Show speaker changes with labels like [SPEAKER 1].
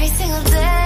[SPEAKER 1] every single day.